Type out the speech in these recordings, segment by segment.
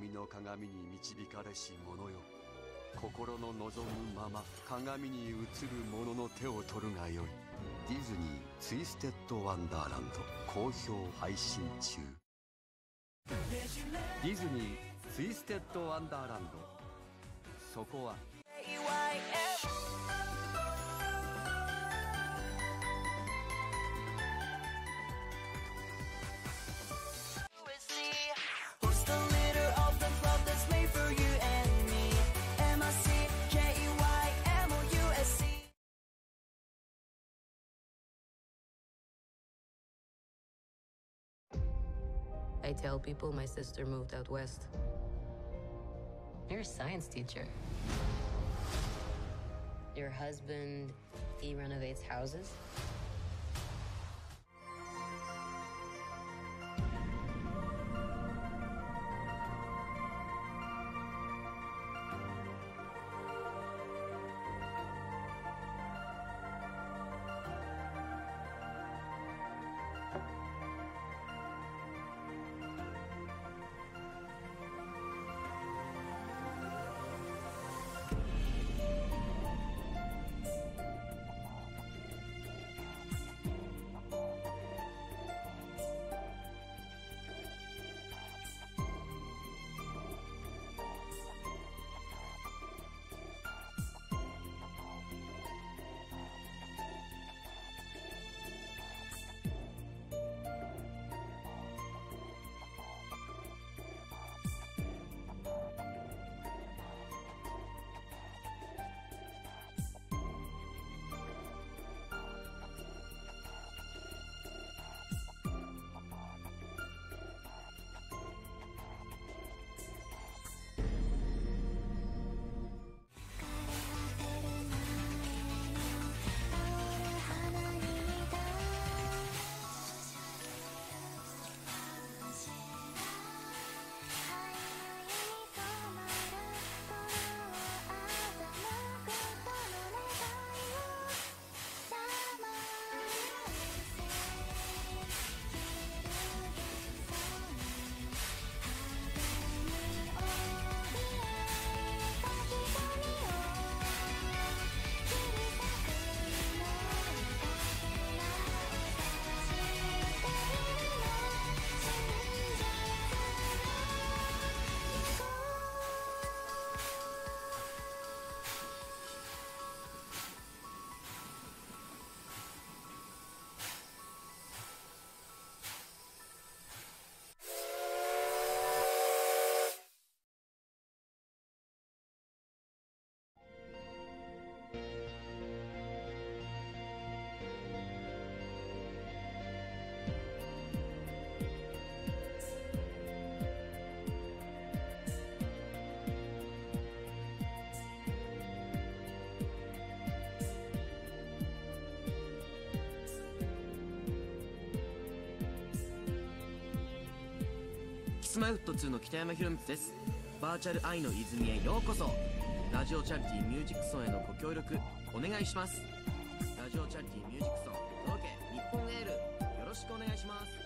闇の鏡に導かれし者よ。心の望むまま鏡に映る者の手を取るがよい。ディズニーツイステッドワンダーランド。好評配信中。ディズニーツイステッドワンダーランド。そこは I tell people my sister moved out west. You're a science teacher. Your husband, he renovates houses? キスマイフット2の北山宏光です。バーチャル愛の泉へようこそ。ラジオチャリティーミュージックソンへのご協力お願いします。ラジオチャリティーミュージックソン届け日本エールよろしくお願いします。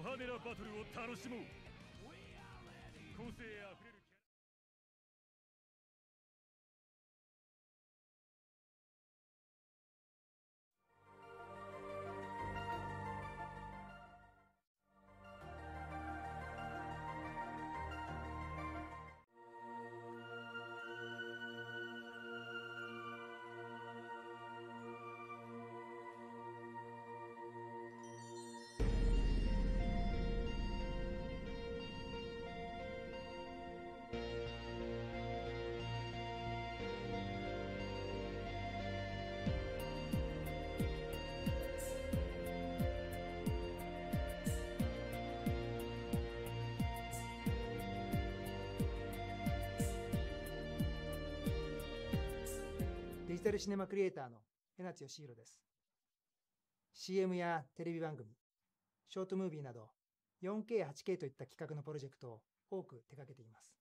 ド派手なバトルを楽しもう。個性あふれジタルシネマクリエイターの江夏義弘です。CM やテレビ番組、ショートムービーなど 4K、8K といった企画のプロジェクトを多く手掛けています。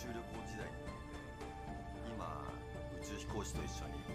宙旅行時代に今宇宙飛行士と一緒に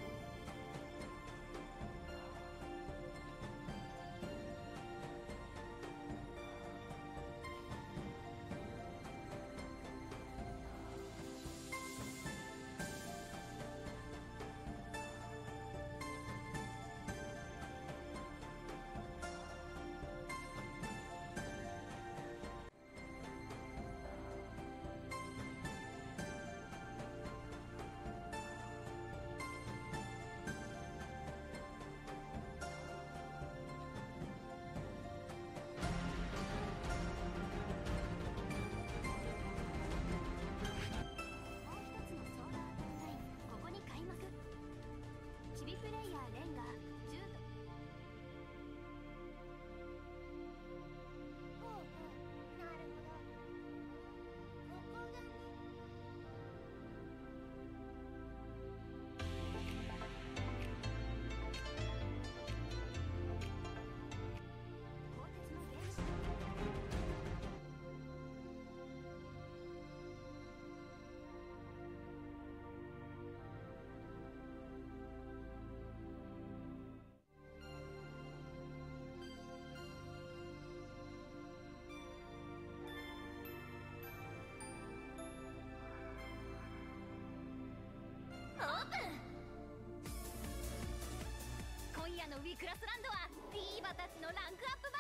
アのウィクラスランドはビーバたちのランクアップ